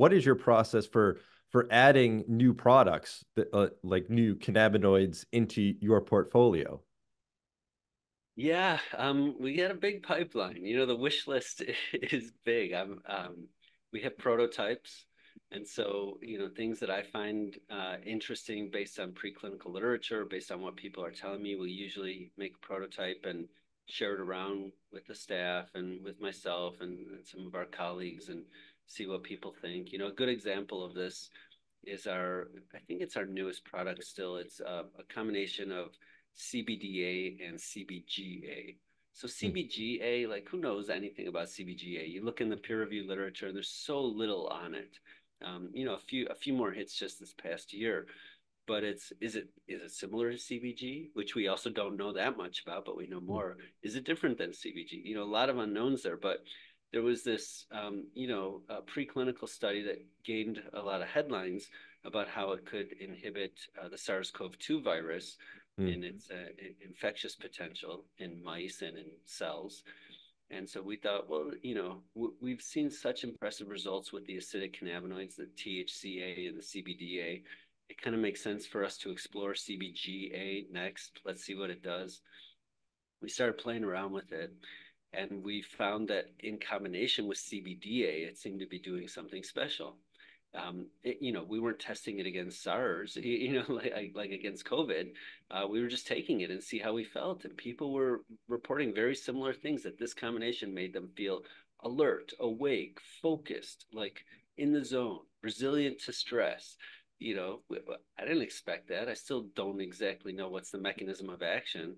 what is your process for for adding new products that uh, like new cannabinoids into your portfolio? Yeah, um, we got a big pipeline. You know, the wish list is big. I'm, um, we have prototypes, and so you know things that I find uh, interesting based on preclinical literature, based on what people are telling me. We usually make a prototype and share it around with the staff and with myself and, and some of our colleagues and see what people think. You know, a good example of this is our, I think it's our newest product still. It's a, a combination of CBDA and CBGA. So hmm. CBGA, like who knows anything about CBGA? You look in the peer review literature, there's so little on it. Um, you know, a few a few more hits just this past year, but it's is it is it similar to CBG, which we also don't know that much about, but we know hmm. more. Is it different than CBG? You know, a lot of unknowns there, but there was this, um, you know, preclinical study that gained a lot of headlines about how it could inhibit uh, the SARS-CoV-2 virus mm. in its uh, infectious potential in mice and in cells. And so we thought, well, you know, w- we've seen such impressive results with the acidic cannabinoids, the THCA and the CBDA. It kind of makes sense for us to explore CBGA next. Let's see what it does. We started playing around with it and we found that in combination with CBDA, it seemed to be doing something special. Um, it, you know, we weren't testing it against SARS, you know, like, like against COVID. Uh, we were just taking it and see how we felt. And people were reporting very similar things that this combination made them feel alert, awake, focused, like in the zone, resilient to stress. You know, I didn't expect that. I still don't exactly know what's the mechanism of action.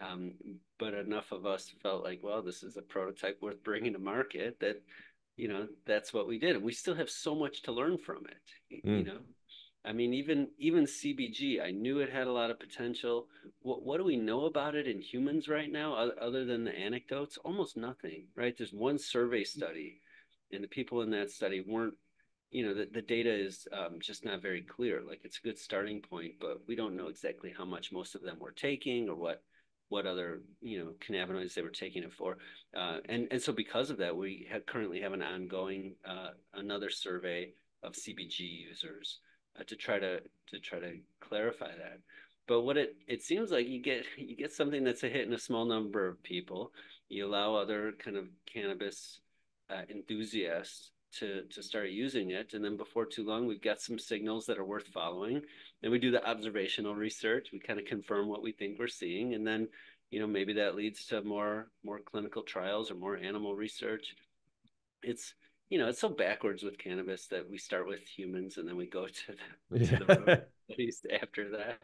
Um, but enough of us felt like, well, this is a prototype worth bringing to market that, you know, that's what we did. And we still have so much to learn from it, mm. you know? I mean, even even CBG, I knew it had a lot of potential. What what do we know about it in humans right now, other than the anecdotes? Almost nothing, right? There's one survey study, and the people in that study weren't, you know, the, the data is um, just not very clear. Like it's a good starting point, but we don't know exactly how much most of them were taking or what what other you know cannabinoids they were taking it for, uh, and and so because of that, we currently have an ongoing uh, another survey of CBG users uh, to try to to try to clarify that. But what it it seems like you get you get something that's a hit in a small number of people. You allow other kind of cannabis uh, enthusiasts to to start using it. And then before too long we've got some signals that are worth following. Then we do the observational research. We kind of confirm what we think we're seeing. And then you know maybe that leads to more more clinical trials or more animal research. It's you know it's so backwards with cannabis that we start with humans and then we go to the, to the studies after that